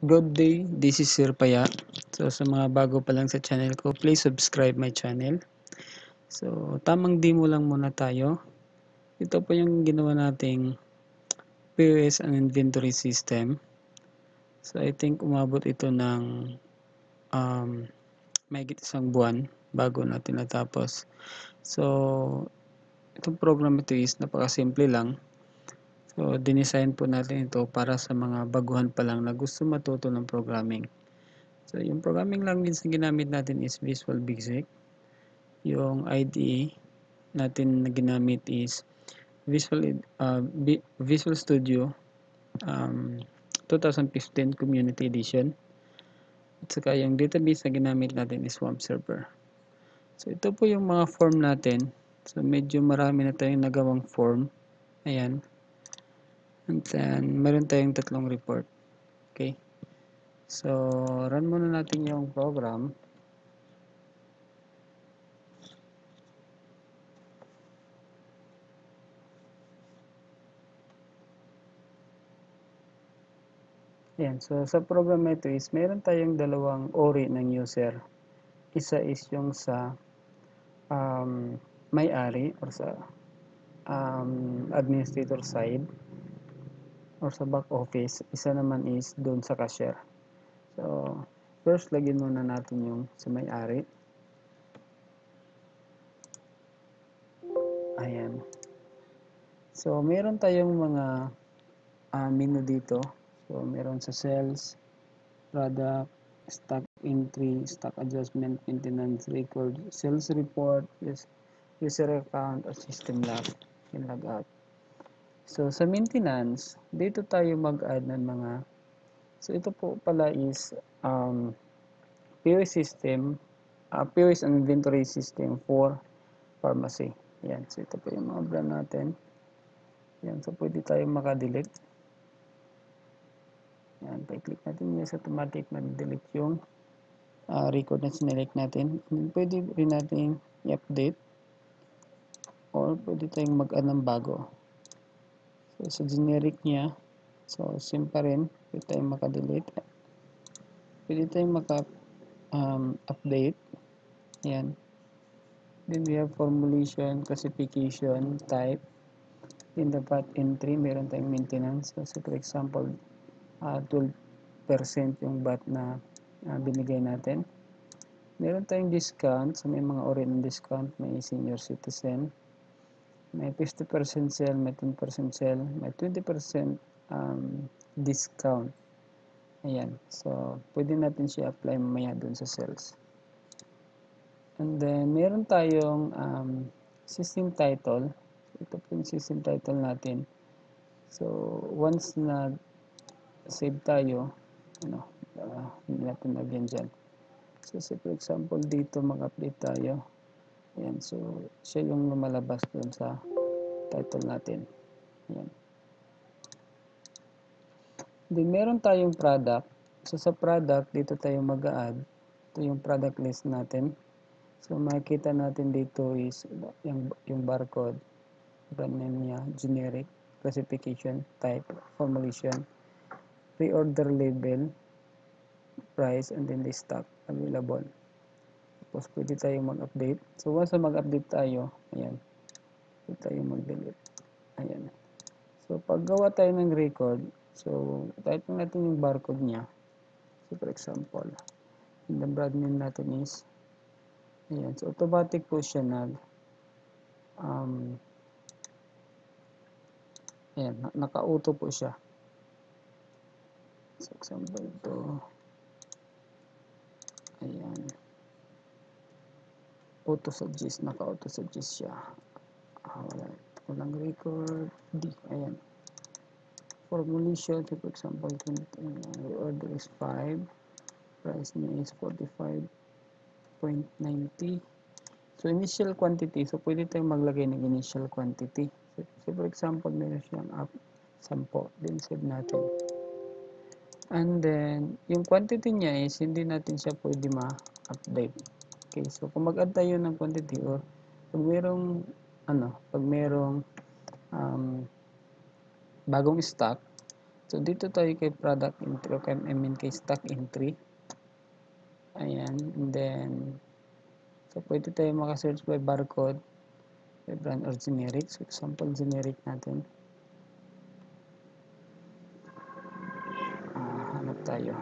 Good day, this is Sir Paya. So sa mga bago pa lang sa channel ko, please subscribe my channel. So tamang demo lang muna tayo. Ito po yung ginawa nating POS and inventory system. So I think umabot ito ng um, may isang buwan bago natin natapos. So itong program ito is napakasimple lang. So, dinesign po natin ito para sa mga baguhan pa lang na gusto matuto ng programming. So, yung programming language na ginamit natin is Visual Basic. Yung IDE natin na ginamit is Visual, uh, Visual Studio um, 2015 Community Edition. At saka yung database na ginamit natin is Swamp Server. So, ito po yung mga form natin. So, medyo marami na tayong nagawang form. Ayan. And then, meron tayong tatlong report. Okay. So, run muna natin yung program. Yan. So, sa program na ito is, meron tayong dalawang ori ng user. Isa is yung sa um, may-ari or sa um, administrator side or sa back office, isa naman is doon sa cashier. So, first lagyan muna natin yung sa may-ari. Ayan. So, meron tayong mga uh, menu dito. So, meron sa sales, product, stock entry, stock adjustment, maintenance record, sales report, user account, or system log, and log. So, sa maintenance, dito tayo mag-add ng mga, so ito po pala is um, POS system, uh, POS and inventory system for pharmacy. Yan, so ito po yung mga brand natin. Yan, so pwede tayo maka-delete. Yan, pa-click natin yes, automatic mag-delete yung uh, record na sinelect natin. And pwede rin natin i-update or pwede tayong mag-add ng bago. So, sa generic niya, so, same pa rin. Pwede tayong maka-delete. Pwede tayong maka-update. Um, Ayan. Then we have formulation, classification, type. In the path entry, meron tayong maintenance. So, for example, uh, 12% yung bat na uh, binigay natin. Meron tayong discount. So, may mga ori ng discount. May senior citizen may 50% sale, may 10% sale, may 20% um, discount. Ayan. So, pwede natin siya apply mamaya dun sa sales. And then, meron tayong um, system title. Ito po yung system title natin. So, once na save tayo, ano, uh, hindi natin lagyan dyan. So, say for example, dito mag-update tayo. Ayan, so siya yung lumalabas dun sa title natin. Ayan. Then meron tayong product. So sa product, dito tayo mag-add. Ito yung product list natin. So makikita natin dito is yung, yung barcode, brand name niya, generic, classification, type, formulation, pre-order label, price, and then the stock available. Tapos pwede tayong mag-update. So once mag-update tayo, ayan, pwede tayong mag-delete. Ayan. So paggawa tayo ng record, so type natin yung barcode niya. So for example, in the brand name natin is, ayan, so automatic po siya nag, um, ayan, naka-auto po siya. So example ito, ayan, auto-suggest, naka-auto-suggest siya. Ah, wala. Walang record. D. Ayan. Formulation, for example, the order is 5. Price niya is 45.90. So, initial quantity. So, pwede tayong maglagay ng initial quantity. So, so for example, meron siyang up 10. Then, save natin. And then, yung quantity niya is hindi natin siya pwede ma-update. Okay, so kung mag-add tayo ng quantity or pag merong ano, pag merong um, bagong stock, So, dito tayo kay product entry, okay, I mean kay stock entry. Ayan, and then, so pwede tayo makasearch by barcode, by brand or generic. So, example, generic natin. Ah, hanap tayo.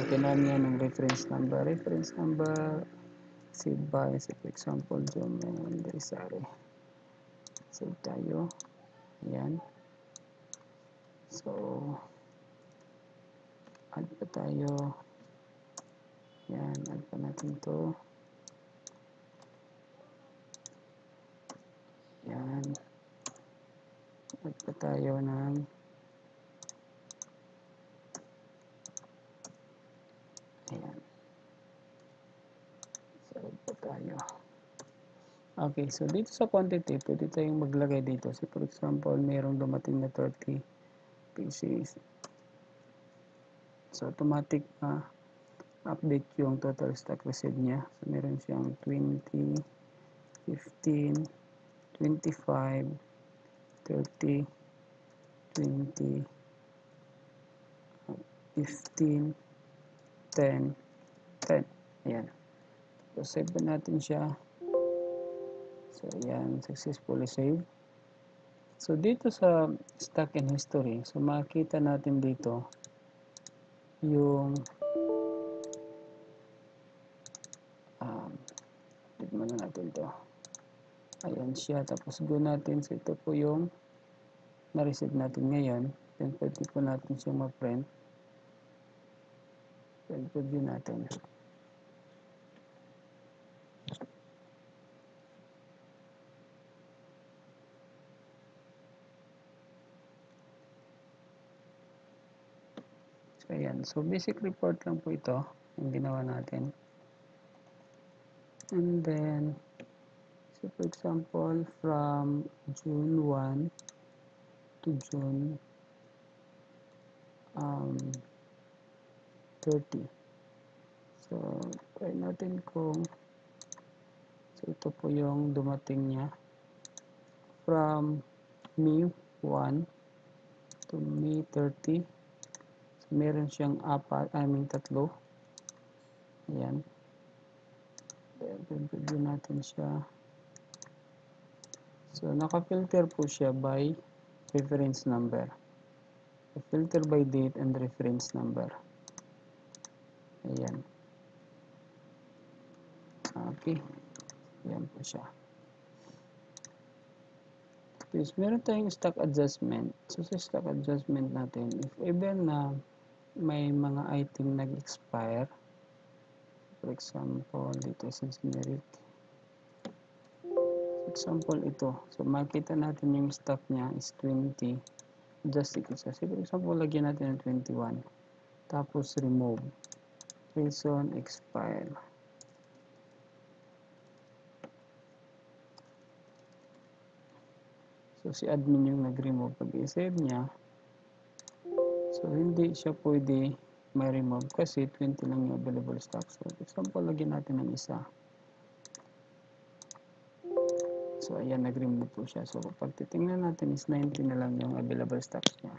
Ayan, so kinuha niya ng reference number. Reference number, save so for example, Jomel Derisari. Save tayo. Ayan. So, add pa tayo. Ayan, add pa natin to. Ayan. Add pa tayo ng Ayan. So, add pa tayo. Okay, so dito sa quantity, pwede tayong maglagay dito. So, for example, mayroong dumating na 30 pieces. So, automatic na update yung total stock receipt niya. So, meron siyang 20, 15, 25, 30, 20, 15, 10, 10. Ayan. So, save natin siya. So, ayan. Successfully save. So, dito sa stock and history, so makikita natin dito yung um, tignan na natin to. Ayan siya. Tapos, go natin. So, ito po yung na-receive natin ngayon. Then, pwede po natin siyang ma-print. Then, preview natin. So, ayan. So, basic report lang po ito yung ginawa natin. And then, so for example, from June 1 to June um, 30. So, try natin kung so ito po yung dumating niya from May 1 to May 30. Meron siyang apat, I mean tatlo. Ayan. Review natin siya. So, naka-filter po siya by reference number. Filter by date and reference number. Ayan. Okay. Ayan po siya. Tapos, meron tayong stock adjustment. So, sa stock adjustment natin, if ever na may mga item nag-expire, for example, dito sa generic, example ito. So, makita natin yung stock niya is 20. Just ito siya. So, for example, lagyan natin ng 21. Tapos, remove. Reason, expire. So, si admin yung nag-remove. Pag i-save niya, so, hindi siya pwede may remove kasi 20 lang yung available stock. So, example, lagyan natin ng isa. So, ayan, nag-remove po siya. So, kapag titingnan natin is 90 na lang yung available stocks niya.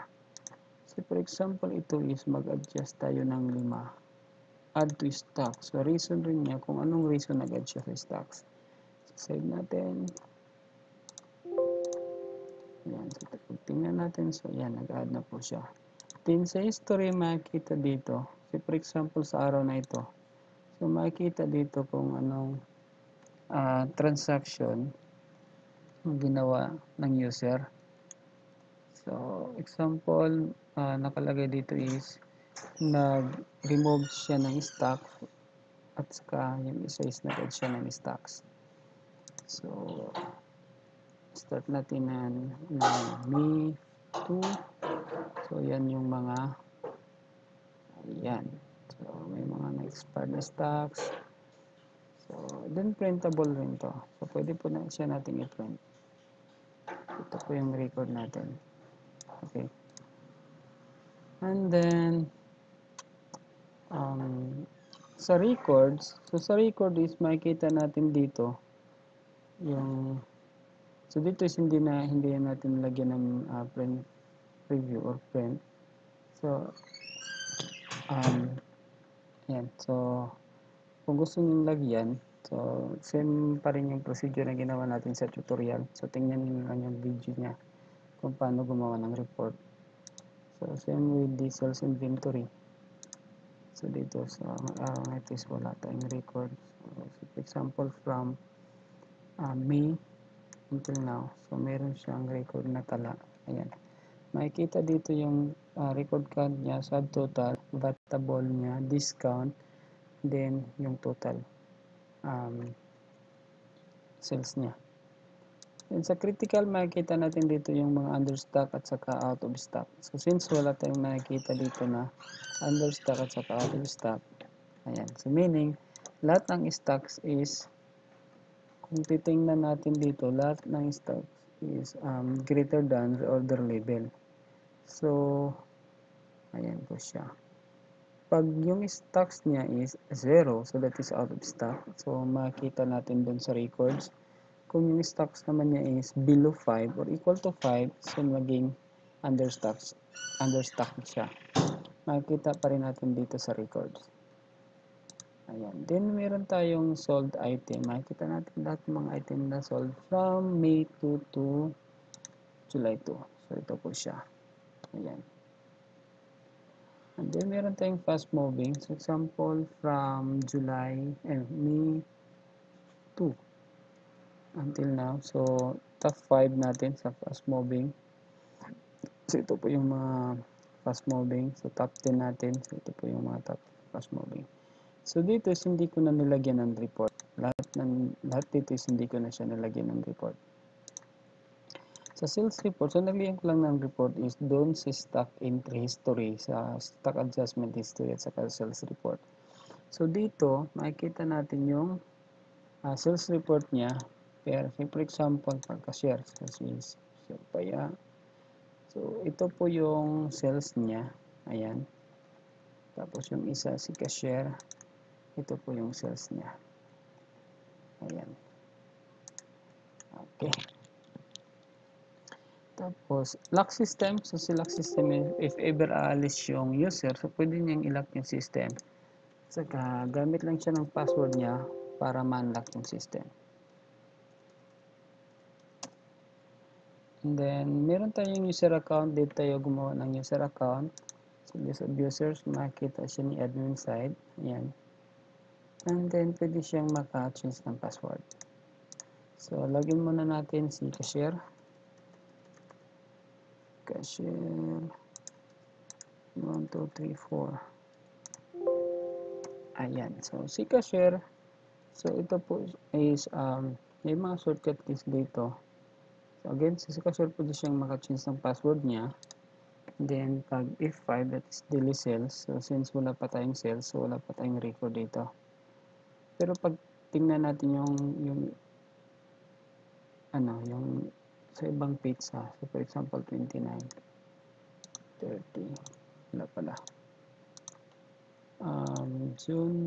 So, for example, ito is mag-adjust tayo ng 5. Add to stock. So, reason rin niya kung anong reason nag-add siya sa stocks. So, save natin. Ayan. So, tingnan natin, so, ayan, nag-add na po siya. Then, sa history, makikita dito. So, for example, sa araw na ito. So, makikita dito kung anong uh, transaction ginawa ng user. So, example, uh, nakalagay dito is nag-remove siya ng stock at saka yung isa is nag-add siya ng stocks. So, start natin na, na May 2. So, yan yung mga ayan. So, may mga na-expired na stocks. So, then printable rin to. So, pwede po na siya natin i-print. Ito po yung record natin. Okay. And then, um, sa records, so sa record is makikita natin dito yung so dito is hindi na hindi natin lagyan ng uh, print preview or print. So, um, yan. So, kung gusto nyo lagyan, so, same pa rin yung procedure na ginawa natin sa tutorial. So, tingnan nyo lang yung video niya kung paano gumawa ng report. So, same with the sales inventory. So, dito sa uh, it is wala tayong record. So, for example, from uh, May until now. So, meron siyang record na tala. Ayan. Makikita dito yung uh, record count niya, subtotal, vatable niya, discount, then yung total um, sales niya. And sa critical, makikita natin dito yung mga understock at saka out of stock. So, since wala tayong nakikita dito na understock at saka out of stock, ayan. So, meaning, lahat ng stocks is kung titingnan natin dito, lahat ng stocks is um, greater than the order level. So, ayan po siya. Pag yung stocks niya is 0, so that is out of stock. So, makita natin dun sa records. Kung yung stocks naman niya is below 5 or equal to 5, so maging understocks, understock siya. Makikita pa rin natin dito sa records. Ayan. Then, meron tayong sold item. Makikita natin lahat ng mga item na sold from May 2 to July 2. So, ito po siya. Ayan. And then, meron tayong fast moving. So, example, from July, and eh, May 2 until now. So, top 5 natin sa fast moving. So, ito po yung mga fast moving. So, top 10 natin. So, ito po yung mga top fast moving. So dito is hindi ko na nilagyan ng report. Lahat ng lahat dito is hindi ko na siya nilagyan ng report. Sa sales report, so nagliyan ko lang ng report is doon sa stock entry history, sa stock adjustment history at saka sales report. So dito, makikita natin yung uh, sales report niya. Pero, for example, pagka-share, is share paya. So ito po yung sales niya. Ayan. Tapos yung isa si cashier ito po yung sales niya. Ayan. Okay. Tapos lock system. So si lock system if ever aalis yung user so pwede niyang ilock yung system. Saka gamit lang siya ng password niya para man-lock yung system. And then meron tayong user account. Dito tayo gumawa ng user account. So list of users makita siya ni admin side. Ayan And then, pwede siyang maka-change ng password. So, login muna natin si cashier. Cashier. 1, 2, 3, 4. Ayan. So, si cashier. So, ito po is, um, may mga shortcut keys dito. So, again, si cashier pwede siyang maka-change ng password niya. then, pag F5, that is daily sales. So, since wala pa tayong sales, so wala pa tayong record dito. Pero pag tingnan natin yung yung ano, yung sa ibang pizza, so for example 29 30 wala pala. Um, June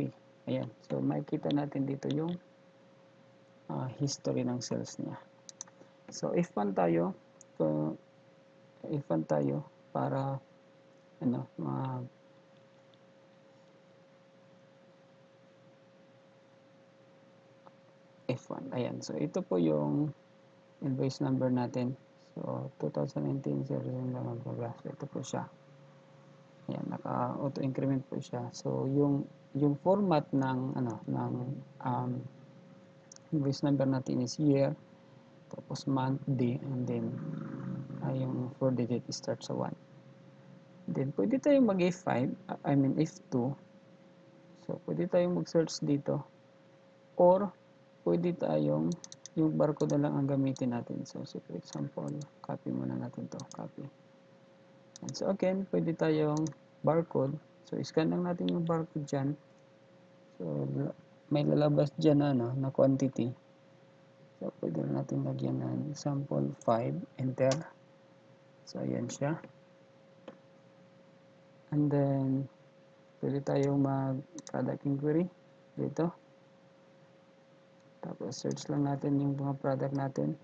3 ayan, so makikita natin dito yung uh, history ng sales niya. So if 1 tayo so, if 1 tayo para ano, mga F1. Ayan. So, ito po yung invoice number natin. So, 2019 0 blah, So, ito po siya. Ayan. Naka-auto-increment po siya. So, yung yung format ng ano ng um, invoice number natin is year tapos month, day, and then uh, yung 4 digit start sa 1. Then, pwede tayong mag F5, I mean F2. So, pwede tayong mag-search dito. Or, pwede tayong yung barcode na lang ang gamitin natin. So, so for example, copy muna natin to copy. And so again, pwede tayong barcode. So, scan lang natin yung barcode dyan. So, may lalabas dyan na, no, na quantity. So, pwede natin lagyan ng sample 5, enter. So, ayan siya. And then, pwede tayong mag-product inquiry dito. Tapos search lang natin yung mga product natin.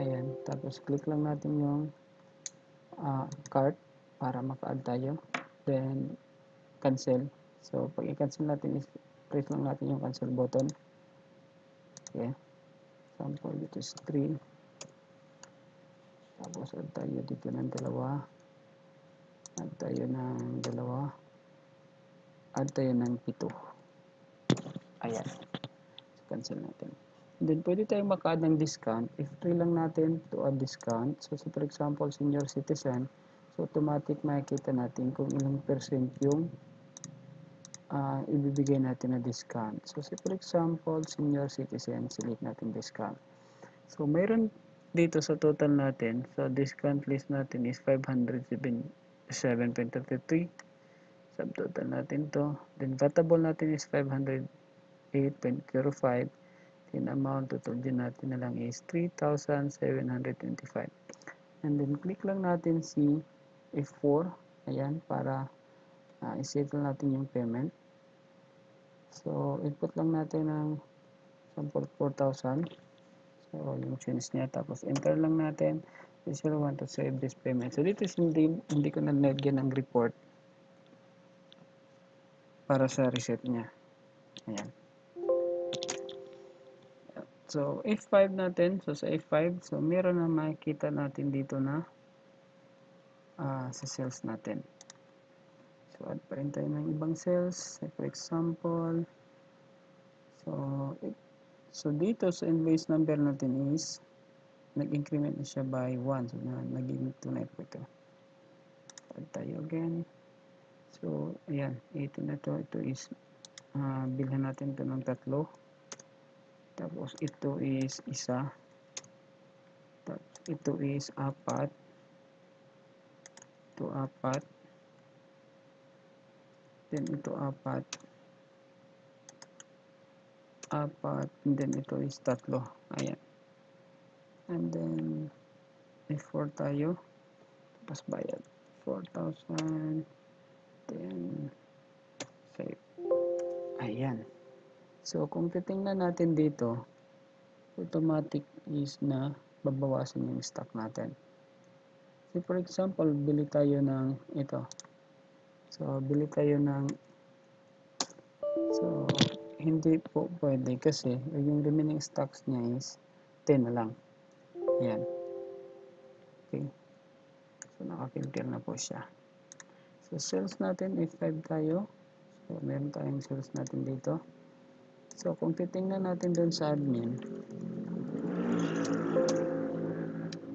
Ayan, tapos click lang natin yung uh, cart para maka-add tayo. Then, cancel. So, pag i-cancel natin, is press lang natin yung cancel button. Okay. Sample dito 3. Tapos, add tayo dito ng dalawa. Add tayo ng dalawa. Add tayo ng pito. Ayan. Cancel natin. Then, pwede tayong maka-add ng discount. If free lang natin to add discount. So, so, for example, senior citizen. So, automatic makikita natin kung ilang percent yung uh, ibibigay natin na discount. So, so, for example, senior citizen, select natin discount. So, mayroon dito sa total natin, so discount list natin is 507.33. Subtotal natin to. Then, vatable natin is 508.05 in amount total din natin na lang is 3,725 and then click lang natin si F4 ayan para uh, isettle natin yung payment. So input lang natin ng sample 4,000 so yung change niya tapos enter lang natin. We still want to save this payment. So dito is hindi, hindi ko na nalagyan ng report para sa reset niya. Ayan So, F5 natin. So, sa F5, so meron na makikita natin dito na uh, sa cells natin. So, add pa rin tayo ng ibang cells. For example, so, it, so dito sa invoice number natin is nag-increment na siya by 1. So, na, naging tunay po ito. Add tayo again. So, ayan. Ito na to. Ito is uh, bilhan natin ito ng tatlo tapos ito is isa. Tapos ito is apat. Ito apat. Then ito apat. Apat. And then ito is tatlo. Ayan. And then F4 tayo. Tapos bayad. 4,000 then save. Ayan So, kung titingnan natin dito, automatic is na babawasan yung stock natin. So, for example, bili tayo ng ito. So, bili tayo ng So, hindi po pwede kasi yung remaining stocks niya is 10 na lang. Ayan. Okay. So, nakafilter na po siya. So, sales natin, F5 tayo. So, meron tayong sales natin dito. So, kung titingnan natin doon sa admin,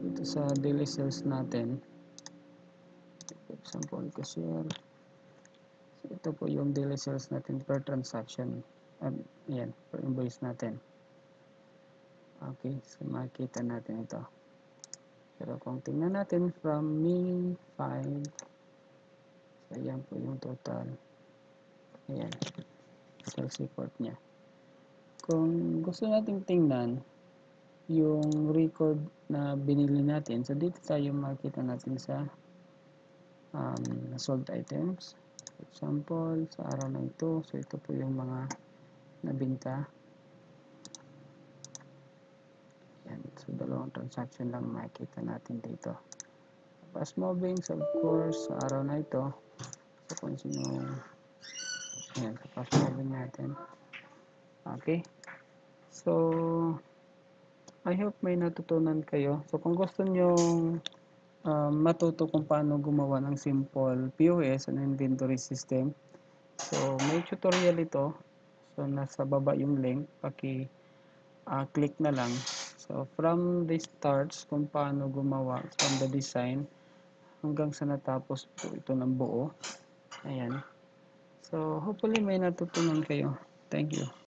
dito sa daily sales natin, for example, cashier, so ito po yung daily sales natin per transaction. Um, yan, per invoice natin. Okay, so makikita natin ito. Pero kung tingnan natin from me 5, so yan po yung total. Ayan, sales report niya kung gusto nating tingnan yung record na binili natin, so dito tayo makita natin sa um, sold items. For example, sa araw na ito, so ito po yung mga nabinta. Yan, so dalawang transaction lang makikita natin dito. Fast moving, so of course, sa araw na ito, so kung sino, yan, sa fast moving natin. Okay. So, I hope may natutunan kayo. So, kung gusto nyo um, matuto kung paano gumawa ng simple POS and inventory system, so may tutorial ito. So, nasa baba yung link. Paki-click uh, na lang. So, from the starts kung paano gumawa from the design hanggang sa natapos po ito ng buo. Ayan. So, hopefully may natutunan kayo. Thank you.